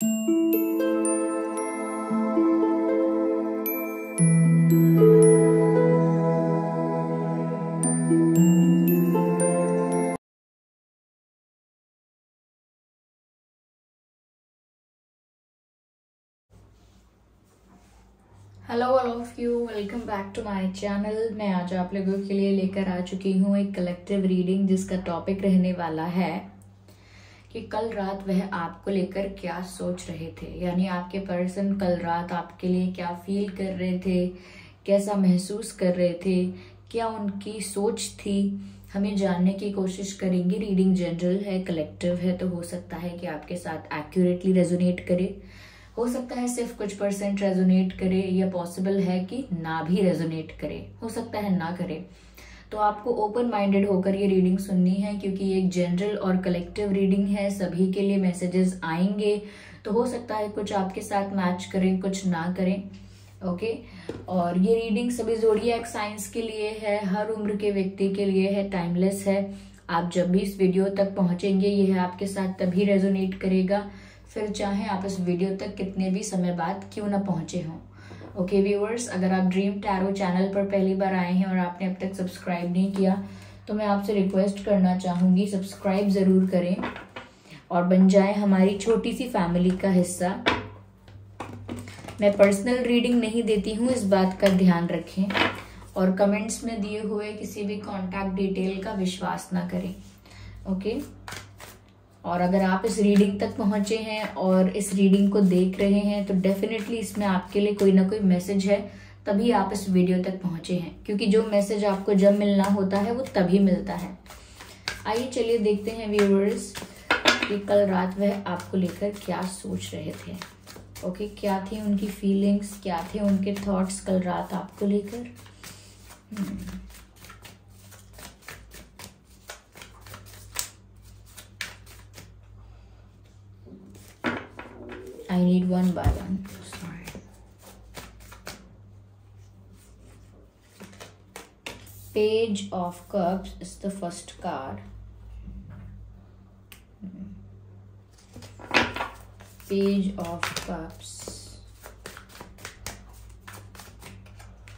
Hello all of you welcome back to my channel मैं आज आप लोगों के लिए लेकर आ चुकी हूँ एक कलेक्टिव रीडिंग जिसका टॉपिक रहने वाला है। कि कल रात वह आपको लेकर क्या सोच रहे थे? यानी आपके पर्सन कल रात आपके लिए क्या फील कर रहे थे? कैसा महसूस कर रहे थे? क्या उनकी सोच थी? हमें जानने की कोशिश करेंगे। रीडिंग जनरल है कलेक्टिव है तो हो सकता है कि आपके साथ एक्यूरेटली रेजोनेट करे। हो सकता है सिर्फ़ कुछ परसेंट रेजोनेट करे, या पॉसिबल है कि ना भी रेजोनेट करे। हो सकता है ना करे। तो आपको ओपन माइंडेड होकर ये रीडिंग सुननी है, क्योंकि ये एक जनरल और कलेक्टिव रीडिंग है, सभी के लिए मैसेजेस आएँगे। तो हो सकता है कुछ आपके साथ मैच करें, कुछ ना करें ओके और ये रीडिंग सभी जोड़िया साइंस के लिए है, हर उम्र के व्यक्ति के लिए है टाइमलेस है। आप जब भी इस वीडियो तक पहुँचेंगे, यह आपके साथ तभी रेजोनेट करेगा। फिर चाहे आप इस वीडियो तक कितने भी समय बाद क्यों ना पहुँचे हों। ओके व्यूअर्स अगर आप ड्रीम टैरो चैनल पर पहली बार आए हैं और आपने अब तक सब्सक्राइब नहीं किया तो मैं आपसे रिक्वेस्ट करना चाहूँगी सब्सक्राइब ज़रूर करें और बन जाए हमारी छोटी सी फैमिली का हिस्सा। मैं पर्सनल रीडिंग नहीं देती हूँ, इस बात का ध्यान रखें और कमेंट्स में दिए हुए किसी भी कॉन्टैक्ट डिटेल का विश्वास ना करें। ओके और अगर आप इस रीडिंग तक पहुँचे हैं और इस रीडिंग को देख रहे हैं तो डेफिनेटली इसमें आपके लिए कोई ना कोई मैसेज है, तभी आप इस वीडियो तक पहुँचे हैं। क्योंकि जो मैसेज आपको जब मिलना होता है, वो तभी मिलता है। आइए चलिए देखते हैं व्यूवर्स कि कल रात वह आपको लेकर क्या सोच रहे थे। ओके क्या थी उनकी फीलिंग्स क्या थे उनके थॉट्स कल रात आपको लेकर? Hmm. I need one by one. Page of Cups is the first card. Page of Cups.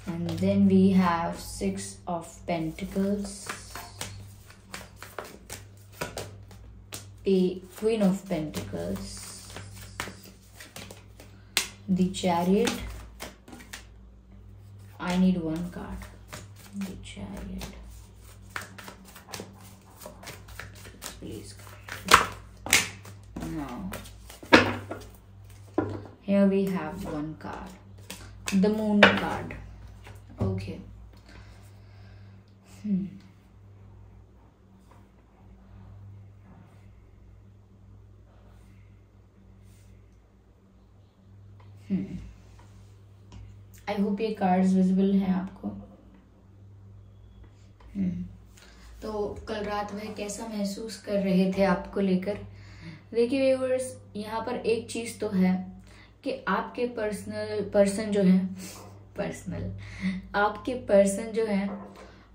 And then we have Six of Pentacles. Queen of Pentacles the chariot. I need one card. The chariot. Please. Now here we have one card. The moon card. Okay. Hmm I hope ये cards visible हैं आपको। हम्म। तो कल रात वह कैसा महसूस कर रहे थे आपको लेकर? देखिए व्यूवर्स यहाँ पर एक चीज़ तो है कि आपके पर्सनल पर्सन जो है पर्सनल आपके पर्सन जो है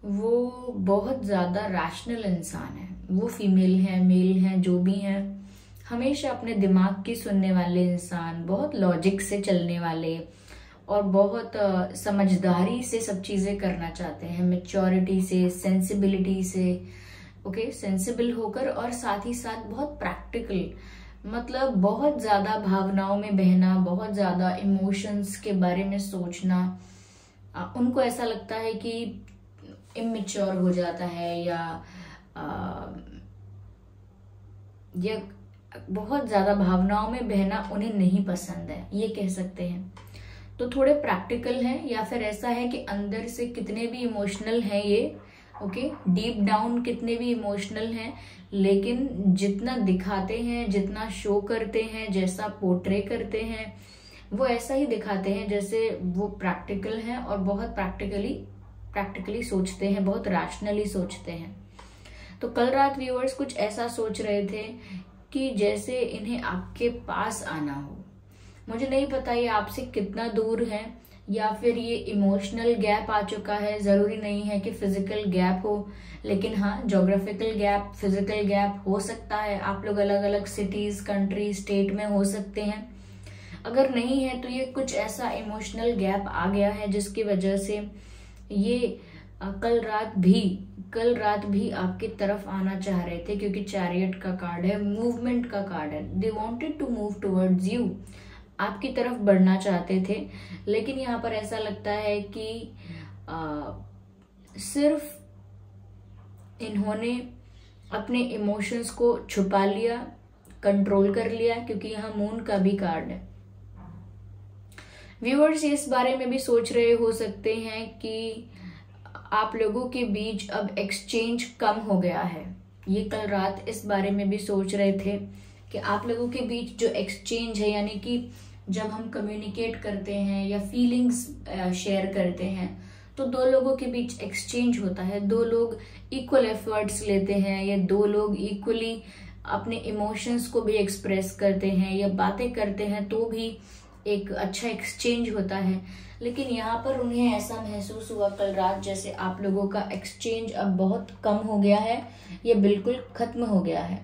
वो बहुत ज़्यादा रैशनल इंसान है। वो फीमेल है मेल है जो भी है। हमेशा अपने दिमाग की सुनने वाले इंसान बहुत लॉजिक से चलने वाले और बहुत समझदारी से सब चीज़ें करना चाहते हैं मेच्योरिटी से सेंसिबिलिटी से ओके सेंसिबल होकर और साथ ही साथ बहुत प्रैक्टिकल मतलब बहुत ज़्यादा भावनाओं में बहना बहुत ज़्यादा इमोशंस के बारे में सोचना उनको ऐसा लगता है कि इमेच्योर हो जाता है या आ, या बहुत ज़्यादा भावनाओं में बहना उन्हें नहीं पसंद है, ये कह सकते हैं। तो थोड़े प्रैक्टिकल हैं, या फिर ऐसा है कि अंदर से कितने भी इमोशनल हैं ये ओके डीप डाउन कितने भी इमोशनल हैं, लेकिन जितना दिखाते हैं, जितना शो करते हैं, जैसा पोर्ट्रे करते हैं, वो ऐसा ही दिखाते हैं जैसे वो प्रैक्टिकल हैं और बहुत प्रैक्टिकली प्रैक्टिकली सोचते हैं, बहुत रैशनली सोचते हैं। तो कल रात व्यूअर्स कुछ ऐसा सोच रहे थे कि जैसे इन्हें आपके पास आना हो। मुझे नहीं पता ये आपसे कितना दूर है, या फिर ये इमोशनल गैप आ चुका है। ज़रूरी नहीं है कि फ़िज़िकल गैप हो, लेकिन हाँ जोग्राफिकल गैप फ़िज़िकल गैप हो सकता है। आप लोग अलग अलग सिटीज़ कंट्री स्टेट में हो सकते हैं। अगर नहीं है तो ये कुछ ऐसा इमोशनल गैप आ गया है, जिसकी वजह से ये कल रात भी कल रात भी आपकी तरफ़ आना चाह रहे थे क्योंकि चैरियट का कार्ड है मूवमेंट का कार्ड है। They wanted to move towards you आपकी तरफ़ बढ़ना चाहते थे लेकिन यहाँ पर ऐसा लगता है कि आ, सिर्फ़ इन्होंने अपने इमोशंस को छुपा लिया कंट्रोल कर लिया क्योंकि यहाँ मून का भी कार्ड है। व्यूअर्स इस बारे में भी सोच रहे हो सकते हैं कि आप लोगों के बीच अब एक्सचेंज कम हो गया है। ये कल रात इस बारे में भी सोच रहे थे कि आप लोगों के बीच जो एक्सचेंज है, यानी कि जब हम कम्युनिकेट करते हैं या फीलिंग्स शेयर करते हैं तो दो लोगों के बीच एक्सचेंज होता है। दो लोग इक्वल एफर्ट्स लेते हैं या दो लोग इक्वली अपने इमोशंस को भी एक्सप्रेस करते हैं या बातें करते हैं तो भी एक अच्छा एक्सचेंज होता है। लेकिन यहाँ पर उन्हें ऐसा महसूस हुआ, कल रात जैसे आप लोगों का एक्सचेंज अब बहुत कम हो गया है, ये बिल्कुल खत्म हो गया है।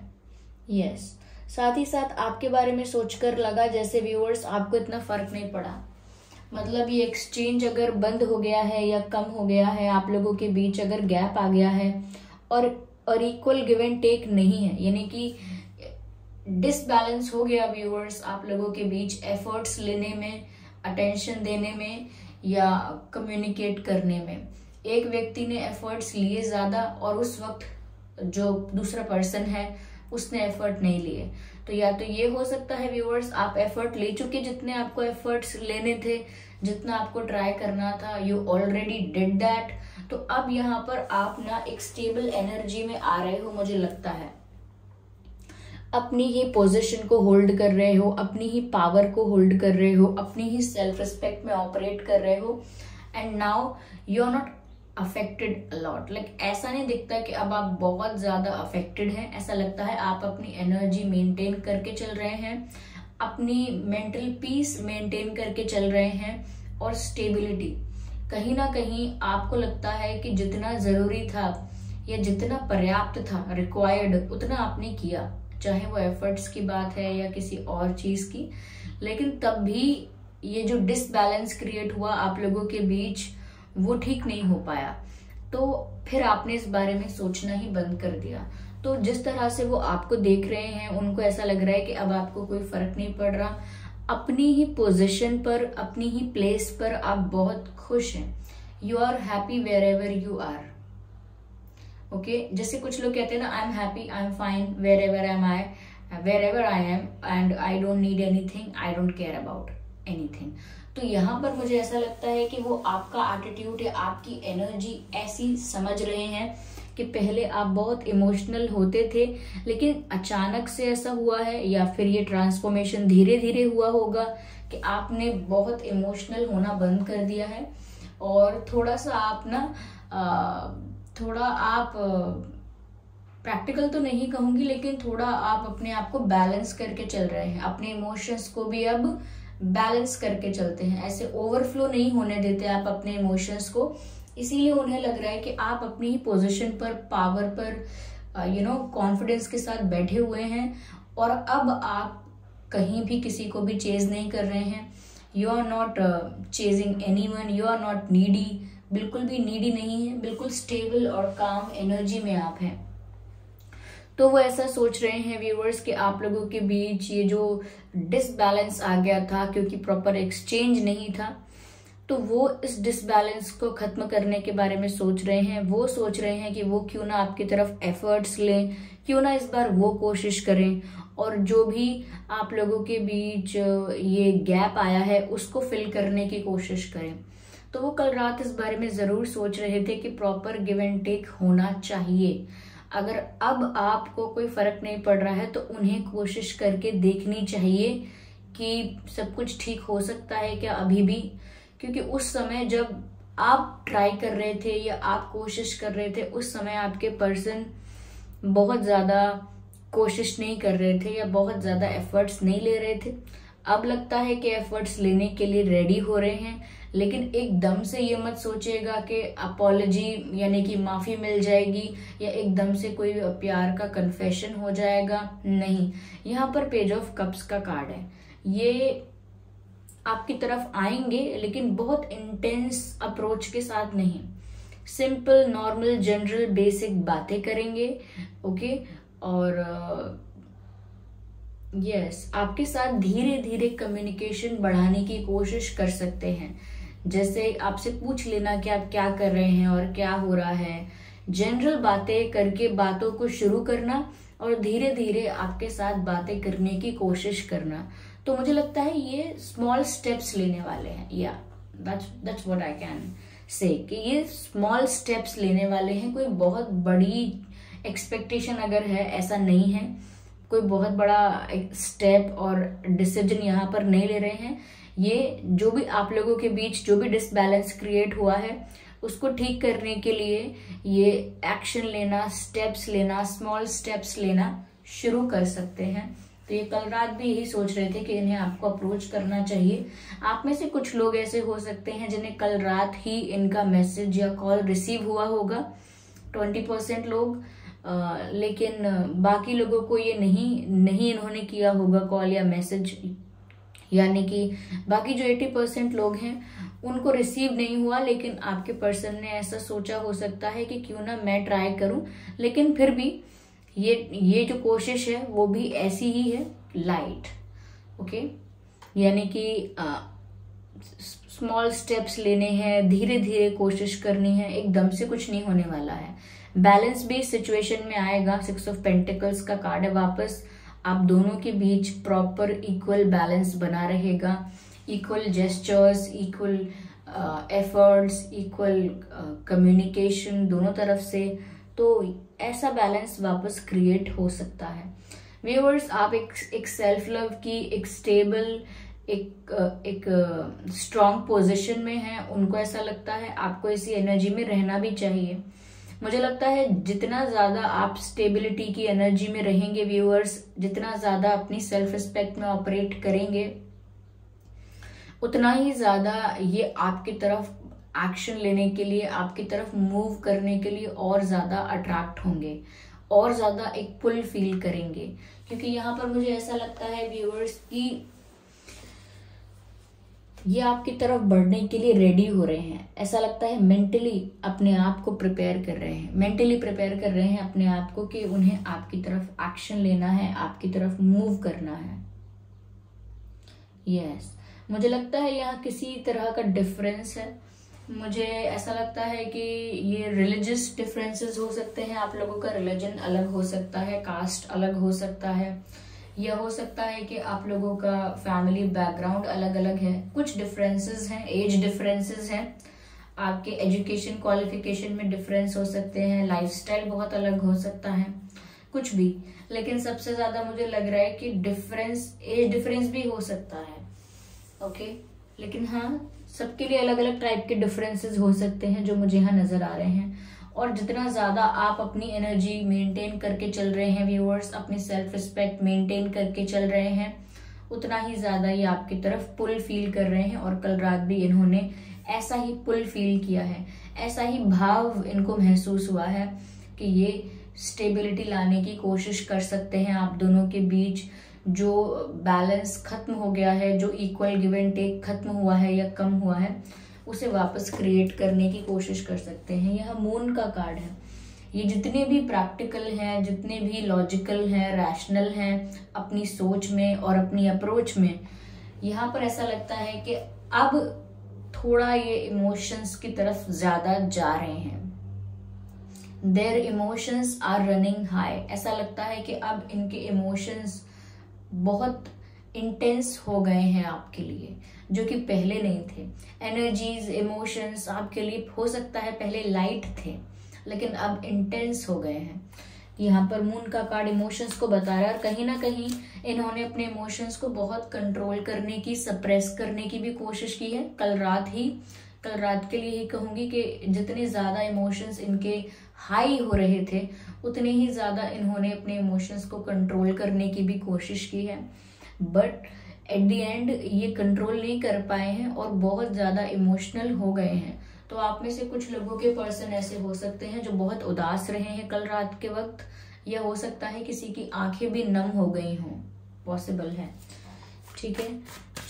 यस. साथ ही साथ आपके बारे में सोचकर लगा जैसे व्यूअर्स आपको इतना फ़र्क नहीं पड़ा। मतलब ये एक्सचेंज अगर बंद हो गया है या कम हो गया है, आप लोगों के बीच अगर गैप आ गया है, और और इक्वल गिव एंड टेक नहीं है, यानी कि डिसबैलेंस हो गया व्यूअर्स आप लोगों के बीच एफर्ट्स लेने में अटेंशन देने में या कम्युनिकेट करने में। एक व्यक्ति ने एफर्ट्स लिए ज़्यादा और उस वक्त जो दूसरा पर्सन है, उसने एफर्ट नहीं लिए। तो या तो ये हो सकता है व्यूअर्स आप एफर्ट ले चुके जितने आपको एफर्ट्स लेने थे, जितना आपको ट्राई करना था यू ऑलरेडी डिड दैट तो अब यहाँ पर आप ना एक स्टेबल एनर्जी में आ रहे हो, मुझे लगता है। अपनी ही पोजीशन को होल्ड कर रहे हो, अपनी ही पावर को होल्ड कर रहे हो, अपनी ही सेल्फ रिस्पेक्ट में ऑपरेट कर रहे हो and now you are not affected a lot like ऐसा नहीं दिखता कि अब आप बहुत ज़्यादा अफेक्टेड हैं, ऐसा लगता है आप अपनी एनर्जी मेंटेन करके चल रहे हैं, अपनी मेंटल पीस मेंटेन करके चल रहे हैं, और स्टेबिलिटी कहीं ना कहीं आपको लगता है कि जितना ज़रूरी था या जितना पर्याप्त था रिक्वायर्ड उतना आपने किया। चाहे वो एफर्ट्स की बात है या किसी और चीज़ की, लेकिन तब भी ये जो डिसबैलेंस क्रिएट हुआ आप लोगों के बीच, वो ठीक नहीं हो पाया। तो फिर आपने इस बारे में सोचना ही बंद कर दिया। तो जिस तरह से वो आपको देख रहे हैं, उनको ऐसा लग रहा है कि अब आपको कोई फ़र्क नहीं पड़ रहा। अपनी ही पोजीशन पर, अपनी ही प्लेस पर आप बहुत खुश हैं। You are happy wherever you are okay जैसे कुछ लोग कहते हैं ना I am happy I am fine wherever am I wherever I am and I don't need anything I don't care about anything तो यहाँ पर मुझे ऐसा लगता है कि वो आपका एटीट्यूड या आपकी एनर्जी ऐसी समझ रहे हैं कि पहले आप बहुत इमोशनल होते थे, लेकिन अचानक से ऐसा हुआ है या फिर ये ट्रांसफॉर्मेशन धीरे धीरे हुआ होगा कि आपने बहुत इमोशनल होना बंद कर दिया है और थोड़ा सा आप ना थोड़ा आप प्रैक्टिकल तो नहीं कहूँगी, लेकिन थोड़ा आप अपने आप को बैलेंस करके चल रहे हैं। अपने इमोशंस को भी अब बैलेंस करके चलते हैं। ऐसे ओवरफ्लो नहीं होने देते आप अपने इमोशंस को। इसीलिए उन्हें लग रहा है कि आप अपनी ही पोजिशन पर पावर पर यू नो कॉन्फिडेंस के साथ बैठे हुए हैं। और अब आप कहीं भी किसी को भी चेज नहीं कर रहे हैं। You are not chasing anyone you are not needy बिल्कुल भी नीडी नहीं है, बिल्कुल स्टेबल और काम एनर्जी में आप हैं। तो वो ऐसा सोच रहे हैं व्यूवर्स कि आप लोगों के बीच ये जो डिसबैलेंस आ गया था, क्योंकि प्रॉपर एक्सचेंज नहीं था तो वो इस डिसबैलेंस को खत्म करने के बारे में सोच रहे हैं। वो सोच रहे हैं कि वो क्यों ना आपकी तरफ़ एफर्ट्स लें, क्यों ना इस बार वो कोशिश करें, और जो भी आप लोगों के बीच ये गैप आया है, उसको फिल करने की कोशिश करें। तो वो कल रात इस बारे में ज़रूर सोच रहे थे कि प्रॉपर गिव एंड टेक होना चाहिए। अगर अब आपको कोई फ़र्क नहीं पड़ रहा है तो उन्हें कोशिश करके देखनी चाहिए कि सब कुछ ठीक हो सकता है क्या अभी भी। क्योंकि उस समय जब आप ट्राई कर रहे थे या आप कोशिश कर रहे थे, उस समय आपके पर्सन बहुत ज़्यादा कोशिश नहीं कर रहे थे या बहुत ज़्यादा एफर्ट्स नहीं ले रहे थे। अब लगता है कि एफर्ट्स लेने के लिए रेडी हो रहे हैं। लेकिन एकदम से ये मत सोचिएगा कि अपॉलोजी यानी कि माफ़ी मिल जाएगी या एकदम से कोई प्यार का कन्फेशन हो जाएगा नहीं। यहाँ पर पेज ऑफ़ कप्स का कार्ड है। ये आपकी तरफ़ आएँगे लेकिन बहुत इंटेंस अप्रोच के साथ नहीं। सिंपल नॉर्मल जनरल बेसिक बातें करेंगे ओके और यस uh, yes, आपके साथ धीरे धीरे कम्युनिकेशन बढ़ाने की कोशिश कर सकते हैं। जैसे आपसे पूछ लेना कि आप क्या कर रहे हैं और क्या हो रहा है। जनरल बातें करके बातों को शुरू करना और धीरे धीरे आपके साथ बातें करने की कोशिश करना। तो मुझे लगता है ये स्मॉल स्टेप्स लेने वाले हैं। या that's what I can say कि ये स्मॉल स्टेप्स लेने वाले हैं। कोई बहुत बड़ी एक्सपेक्टेशन अगर है, ऐसा नहीं है। कोई बहुत बड़ा स्टेप और डिसीज़न यहाँ पर नहीं ले रहे हैं। ये जो भी आप लोगों के बीच जो भी डिसबैलेंस क्रिएट हुआ है उसको ठीक करने के लिए ये एक्शन लेना स्टेप्स लेना स्मॉल स्टेप्स लेना शुरू कर सकते हैं। तो ये कल रात भी यही सोच रहे थे कि इन्हें आपको अप्रोच करना चाहिए। आप में से कुछ लोग ऐसे हो सकते हैं जिन्हें कल रात ही इनका मैसेज या कॉल रिसीव हुआ होगा। ट्वेंटी परसेंट लोग आ, लेकिन बाकी लोगों को ये नहीं नहीं इन्होंने किया होगा कॉल या मैसेज यानी कि बाकी जो 80 परसेंट लोग हैं, उनको रिसीव नहीं हुआ, लेकिन आपके पर्सन ने ऐसा सोचा हो सकता है कि क्यों ना मैं ट्राई करूँ। लेकिन फिर भी ये ये जो कोशिश है, वो भी ऐसी ही है लाइट ओके यानी कि स्मॉल स्टेप्स लेने हैं धीरे धीरे कोशिश करनी है, एकदम से कुछ नहीं होने वाला है। बैलेंस भी सिचुएशन में आएगा सिक्स ऑफ़ पेंटिकल्स का कार्ड है वापस। आप दोनों के बीच प्रॉपर इक्वल बैलेंस बना रहेगा। Equal gestures equal efforts equal communication दोनों तरफ़ से। तो ऐसा बैलेंस वापस क्रिएट हो सकता है। व्यूअर्स आप एक एक सेल्फ लव की एक स्टेबल एक uh, एक स्ट्रॉन्ग uh, पोजीशन में हैं उनको ऐसा लगता है आपको इसी एनर्जी में रहना भी चाहिए। मुझे लगता है जितना ज़्यादा आप स्टेबिलिटी की एनर्जी में रहेंगे व्यूअर्स जितना ज़्यादा अपनी सेल्फ रिस्पेक्ट में ऑपरेट करेंगे, उतना ही ज़्यादा ये आपकी तरफ़ एक्शन लेने के लिए, आपकी तरफ़ मूव करने के लिए और ज़्यादा अट्रैक्ट होंगे, और ज़्यादा एक पुल फील करेंगे। क्योंकि यहाँ पर मुझे ऐसा लगता है व्यूअर्स की ये आपकी तरफ़ बढ़ने के लिए रेडी हो रहे हैं। ऐसा लगता है मेंटली अपने आप को प्रिपेयर कर रहे हैं। मेंटली प्रिपेयर कर रहे हैं अपने आप को कि उन्हें आपकी तरफ़ एक्शन लेना है, आपकी तरफ़ मूव करना है। Yes yes. मुझे लगता है यहाँ किसी तरह का डिफरेंस है। मुझे ऐसा लगता है कि ये रिलीजियस डिफरेंसेस हो सकते हैं। आप लोगों का रिलीजन अलग हो सकता है कास्ट अलग हो सकता है। यह हो सकता है कि आप लोगों का फैमिली बैकग्राउंड अलग अलग है, कुछ डिफरेंसेस हैं एज डिफरेंसेस हैं। आपके एजुकेशन क्वालिफिकेशन में डिफरेंस हो सकते हैं लाइफस्टाइल बहुत अलग हो सकता है, कुछ भी। लेकिन सबसे ज़्यादा मुझे लग रहा है कि डिफरेंस एज डिफरेंस भी हो सकता है ओके लेकिन हाँ सबके लिए अलग अलग टाइप के डिफरेंसेस हो सकते हैं जो मुझे यहाँ नज़र आ रहे हैं। और जितना ज़्यादा आप अपनी एनर्जी मेंटेन करके चल रहे हैं व्यूअर्स अपनी सेल्फ रिस्पेक्ट मेंटेन करके चल रहे हैं, उतना ही ज़्यादा ये आपकी तरफ़ पुल फील कर रहे हैं और कल रात भी इन्होंने ऐसा ही पुल फील किया है। ऐसा ही भाव इनको महसूस हुआ है कि ये स्टेबिलिटी लाने की कोशिश कर सकते हैं आप दोनों के बीच, जो बैलेंस खत्म हो गया है, जो इक्वल गिव एंड टेक खत्म हुआ है या कम हुआ है। उसे वापस क्रिएट करने की कोशिश कर सकते हैं। यह मून का कार्ड है। ये जितने भी प्रैक्टिकल हैं, जितने भी लॉजिकल हैं रैशनल हैं, अपनी सोच में और अपनी अप्रोच में, यहाँ पर ऐसा लगता है कि अब थोड़ा ये इमोशंस की तरफ़ ज़्यादा जा रहे हैं। Their emotions are running high ऐसा लगता है कि अब इनके इमोशंस बहुत इंटेंस हो गए हैं आपके लिए। जो कि पहले नहीं थे। एनर्जीज इमोशंस आपके लिए हो सकता है पहले लाइट थे, लेकिन अब इंटेंस हो गए हैं। यहाँ पर मून का कार्ड इमोशंस को बता रहा है और कहीं ना कहीं इन्होंने अपने इमोशंस को बहुत कंट्रोल करने की सप्रेस करने की भी कोशिश की है। कल रात ही, कल रात के लिए ही कहूँगी कि जितने ज़्यादा इमोशंस इनके हाई हो रहे थे, उतने ही ज़्यादा इन्होंने अपने इमोशंस को कंट्रोल करने की भी कोशिश की है। बट एट दी एंड ये कंट्रोल नहीं कर पाए हैं और बहुत ज़्यादा इमोशनल हो गए हैं। तो आप में से कुछ लोगों के पर्सन ऐसे हो सकते हैं जो बहुत उदास रहे हैं कल रात के वक्त। या हो सकता है किसी की आँखें भी नम हो गई हों। पॉसिबल है। ठीक है?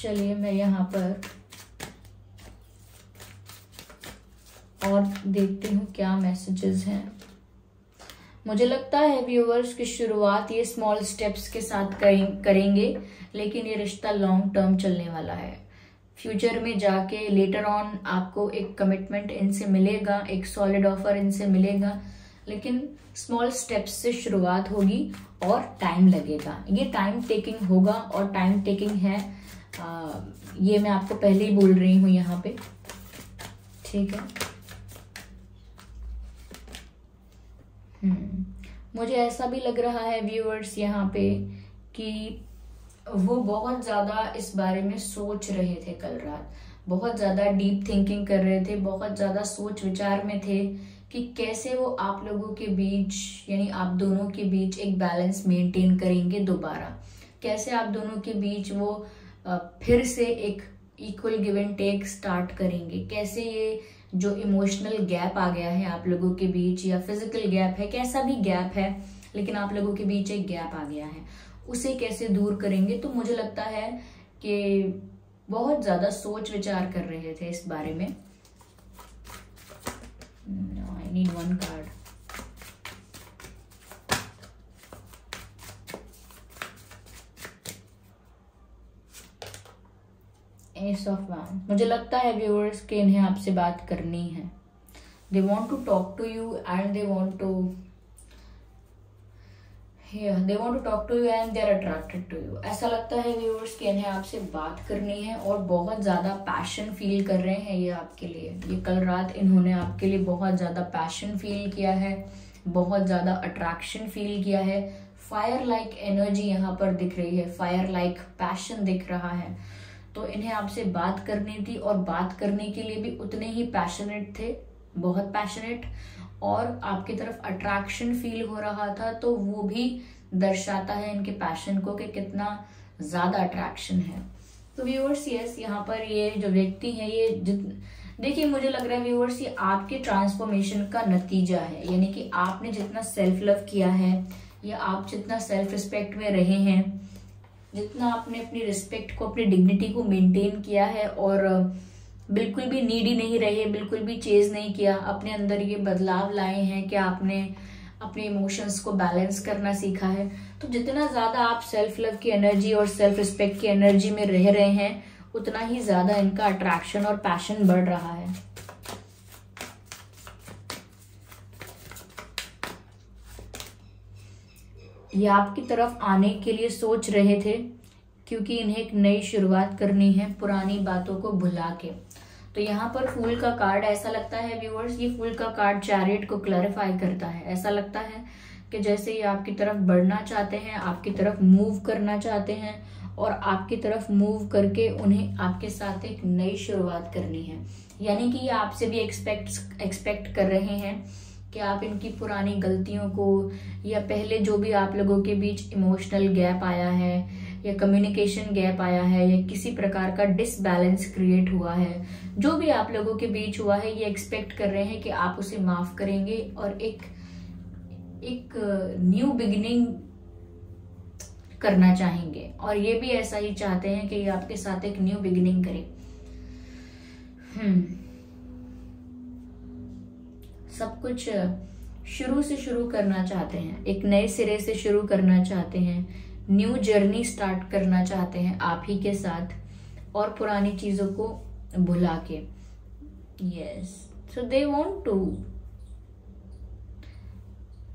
चलिए मैं यहाँ पर और देखती हूँ क्या मैसेजेस हैं। मुझे लगता है व्यूवर्स की शुरुआत ये स्मॉल स्टेप्स के साथ करेंगे लेकिन ये रिश्ता लॉन्ग टर्म चलने वाला है। फ्यूचर में जाके लेटर ऑन आपको एक कमिटमेंट इनसे मिलेगा एक सॉलिड ऑफ़र इनसे मिलेगा लेकिन स्मॉल स्टेप्स से शुरुआत होगी और टाइम लगेगा। ये टाइम टेकिंग होगा और टाइम टेकिंग है। आ, ये मैं आपको पहले ही बोल रही हूँ यहाँ पे। ठीक है हम्म मुझे ऐसा भी लग रहा है व्यूअर्स यहाँ पे कि वो बहुत ज़्यादा इस बारे में सोच रहे थे कल रात। बहुत ज़्यादा डीप थिंकिंग कर रहे थे, बहुत ज़्यादा सोच विचार में थे कि कैसे वो आप लोगों के बीच, यानी आप दोनों के बीच एक बैलेंस मेंटेन करेंगे दोबारा। कैसे आप दोनों के बीच वो फिर से एक equal give and take start करेंगे। कैसे ये जो इमोशनल गैप आ गया है आप लोगों के बीच या फ़िज़िकल गैप है, कैसा भी गैप है, लेकिन आप लोगों के बीच एक गैप आ गया है। उसे कैसे दूर करेंगे? तो मुझे लगता है कि बहुत ज़्यादा सोच विचार कर रहे थे इस बारे में। I need one card ace of one मुझे लगता है व्यूअर्स के इन्हें आपसे बात करनी है। They want to talk to you and they want to they want to talk to you and they are attracted to you ऐसा लगता है व्यूअर्स कि इन्हें आपसे बात करनी है और बहुत ज़्यादा पैशन फील कर रहे हैं ये आपके लिए। ये कल रात इन्होंने आपके लिए बहुत ज़्यादा पैशन फील किया है, बहुत ज़्यादा अट्रैक्शन फील किया है। फायर लाइक एनर्जी यहाँ पर दिख रही है। फायर लाइक पैशन दिख रहा है। तो इन्हें आपसे बात करनी थी और बात करने के लिए भी उतने ही पैशनेट थे, बहुत पैशनेट और आपकी तरफ़ अट्रैक्शन फील हो रहा था तो वो भी दर्शाता है इनके पैशन को कि कितना ज़्यादा अट्रैक्शन है। तो व्यूअर्स यस यहाँ पर ये जो व्यक्ति है, ये देखिए, मुझे लग रहा है व्यूअर्स ये आपके ट्रांसफॉर्मेशन का नतीजा है। यानी कि आपने जितना सेल्फ लव किया है, या आप जितना सेल्फ रिस्पेक्ट में रहे हैं जितना आपने अपनी रिस्पेक्ट को, अपनी डिग्निटी को मेंटेन किया है और बिल्कुल भी नीडी नहीं रहे, बिल्कुल भी चेज नहीं किया, अपने अंदर ये बदलाव लाए हैं कि आपने अपने इमोशंस को बैलेंस करना सीखा है तो जितना ज़्यादा आप सेल्फ लव की एनर्जी और सेल्फ रिस्पेक्ट की एनर्जी में रह रहे हैं, उतना ही ज़्यादा इनका अट्रैक्शन और पैशन बढ़ रहा है। ये आपकी तरफ़ आने के लिए सोच रहे थे, क्योंकि इन्हें एक नई शुरुआत करनी है पुरानी बातों को भुला के। तो यहाँ पर फूल का कार्ड ऐसा लगता है व्यूअर्स ये फूल का कार्ड चैरिट को क्लैरिफाई करता है। ऐसा लगता है कि जैसे ये आपकी तरफ़ बढ़ना चाहते हैं, आपकी तरफ़ मूव करना चाहते हैं, और आपकी तरफ़ मूव करके उन्हें आपके साथ एक नई शुरुआत करनी है। यानी कि ये आपसे भी एक्सपेक्ट एक्सपेक्ट कर रहे हैं कि आप इनकी पुरानी गलतियों को या पहले जो भी आप लोगों के बीच इमोशनल गैप आया है, या कम्युनिकेशन गैप आया है, या किसी प्रकार का डिसबैलेंस क्रिएट हुआ है, जो भी आप लोगों के बीच हुआ है, ये एक्सपेक्ट कर रहे हैं कि आप उसे माफ़ करेंगे और एक एक न्यू बिगिनिंग करना चाहेंगे। और ये भी ऐसा ही चाहते हैं कि ये आपके साथ एक न्यू बिगिनिंग करे। हम्म। सब कुछ शुरू से शुरू करना चाहते हैं। एक नए सिरे से शुरू करना चाहते हैं। न्यू जर्नी स्टार्ट करना चाहते हैं आप ही के साथ और पुरानी चीज़ों को भुला के। Yes so they want to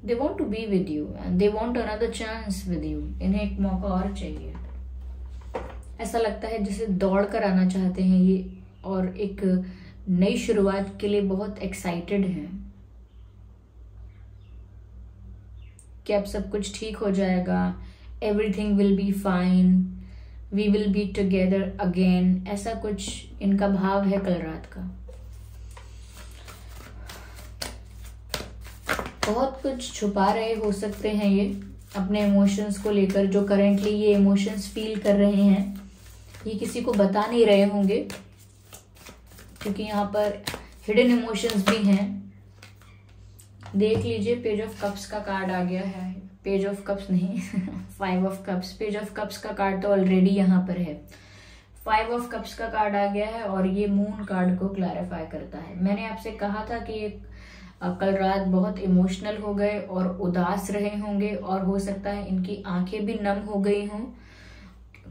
they want to be with you and they want another chance with you इन्हें एक मौका और चाहिए। ऐसा लगता है जैसे दौड़ कर आना चाहते हैं ये और एक नई शुरुआत के लिए बहुत एक्साइटेड हैं। कि अब सब कुछ ठीक हो जाएगा everything will be fine we will be together again ऐसा कुछ इनका भाव है कल रात का। बहुत कुछ छुपा रहे हो सकते हैं ये, अपने इमोशंस को लेकर जो करेंटली ये इमोशंस फील कर रहे हैं, ये किसी को बता नहीं रहे होंगे, क्योंकि यहाँ पर हिडन इमोशंस भी हैं। देख लीजिए पेज ऑफ़ कप्स का कार्ड आ गया है। पेज ऑफ़ कप्स नहीं five of cups page of cups का कार्ड तो ऑलरेडी यहाँ पर है। फाइव ऑफ़ कप्स का कार्ड आ गया है और ये मून कार्ड को क्लैरिफाई करता है। मैंने आपसे कहा था कि ये कल रात बहुत इमोशनल हो गए और उदास रहे होंगे और हो सकता है इनकी आँखें भी नम हो गई हों।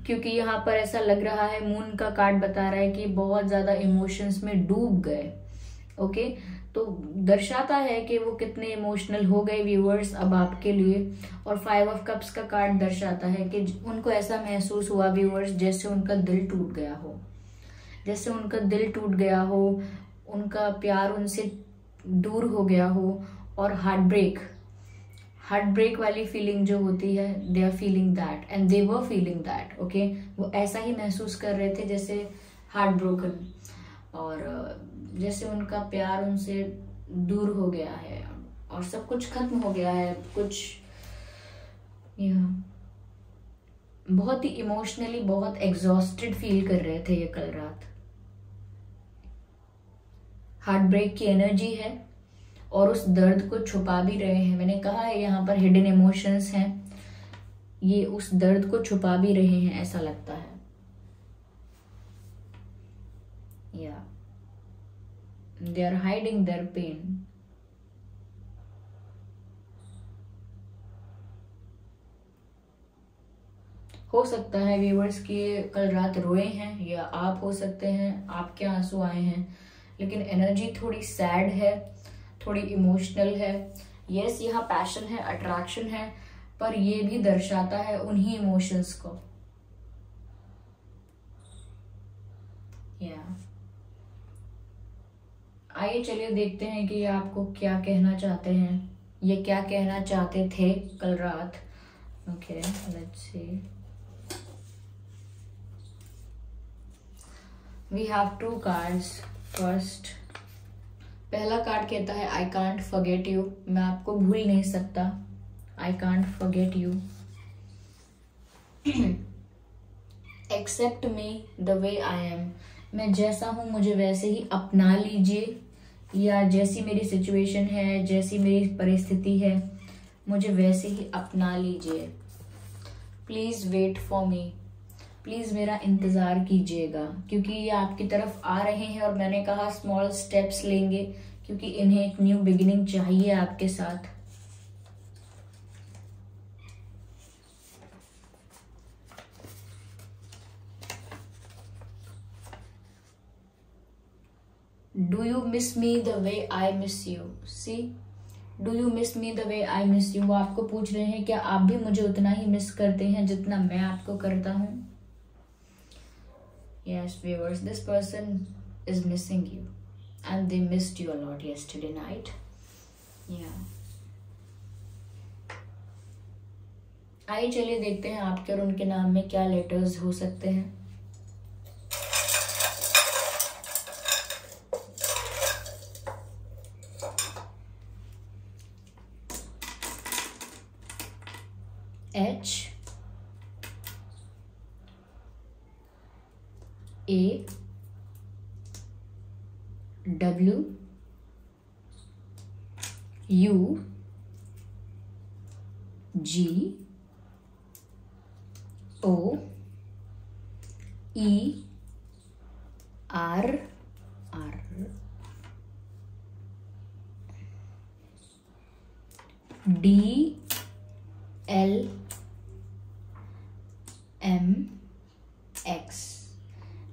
क्योंकि यहाँ पर ऐसा लग रहा है मून का कार्ड बता रहा है कि बहुत ज़्यादा इमोशंस में डूब गए। ओके तो दर्शाता है कि वो कितने इमोशनल हो गए व्यूअर्स अब आपके लिए। और फाइव ऑफ़ कप्स का कार्ड दर्शाता है कि उनको ऐसा महसूस हुआ व्यूअर्स जैसे उनका दिल टूट गया हो। जैसे उनका दिल टूट गया हो, उनका प्यार उनसे दूर हो गया हो और हार्ट ब्रेक हार्ट ब्रेक वाली फीलिंग जो होती है they are feeling that and they were feeling that okay वो ऐसा ही महसूस कर रहे थे जैसे हार्ट ब्रोकन और जैसे उनका प्यार उनसे दूर हो गया है और सब कुछ खत्म हो गया है, कुछ बहुत ही इमोशनली बहुत एग्जॉस्टेड फील कर रहे थे ये कल रात। हार्ट ब्रेक की एनर्जी है और उस दर्द को छुपा भी रहे हैं। मैंने कहा है यहाँ पर हिडन इमोशंस हैं। ये उस दर्द को छुपा भी रहे हैं, ऐसा लगता है। या yeah. They are hiding their pain. हो सकता है व्यूवर्स कि कल रात रोए हैं या आप हो सकते हैं, आपके आँसू आए हैं। लेकिन एनर्जी थोड़ी सैड है, थोड़ी इमोशनल है। यस यहाँ पैशन है अट्रैक्शन है, पर ये भी दर्शाता है उन्हीं इमोशंस को। Yeah. आइए चलिए देखते हैं कि ये आपको क्या कहना चाहते हैं। ये क्या कहना चाहते थे कल रात? Okay let's see we have two cards first पहला कार्ड कहता है आई कांट फॉरगेट यू मैं आपको भूल नहीं सकता। I can't forget you accept me the way I am मैं जैसा हूँ, मुझे वैसे ही अपना लीजिए। या जैसी मेरी सिचुएशन है, जैसी मेरी परिस्थिति है, मुझे वैसे ही अपना लीजिए। Please wait for me please मेरा इंतज़ार कीजिएगा, क्योंकि ये आपकी तरफ़ आ रहे हैं और मैंने कहा स्मॉल स्टेप्स लेंगे, क्योंकि इन्हें एक न्यू बिगिनिंग चाहिए आपके साथ। Do you miss me the way I miss you see do you miss me the way I miss you वो आपको पूछ रहे हैं, क्या आप भी मुझे उतना ही मिस करते हैं जितना मैं आपको करता हूँ? Yes viewers this person is missing you and they missed you a lot yesterday night या आइए चलिए देखते हैं आपके और उनके नाम में क्या लेटर्स हो सकते हैं। M X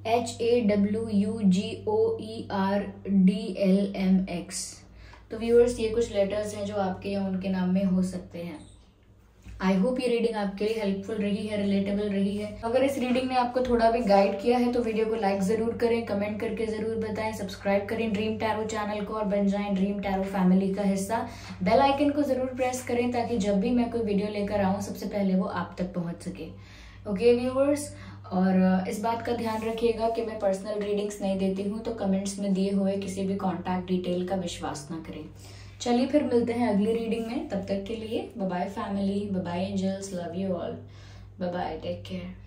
H A W U G O E R D L M X तो व्यूअर्स ये कुछ लेटर्स हैं जो आपके या उनके नाम में हो सकते हैं। आई होप ये रीडिंग आपके लिए हेल्पफुल रही है रिलेटेबल रही है। अगर इस रीडिंग ने आपको थोड़ा भी गाइड किया है तो वीडियो को लाइक ज़रूर करें कमेंट करके ज़रूर बताएँ सब्सक्राइब करें ड्रीम टैरो चैनल को और बन जाएँ ड्रीम टैरो फैमिली का हिस्सा। बेल आइकन को ज़रूर प्रेस करें, ताकि जब भी मैं कोई वीडियो लेकर आऊँ, सबसे पहले वो आप तक पहुँच सके। ओके व्यूअर्स और इस बात का ध्यान रखिएगा कि मैं पर्सनल रीडिंग्स नहीं देती हूँ तो कमेंट्स में दिए हुए किसी भी कॉन्टैक्ट डिटेल का विश्वास ना करें। चलिए फिर मिलते हैं अगली रीडिंग में, तब तक के लिए bye family bye angels love you all bye take care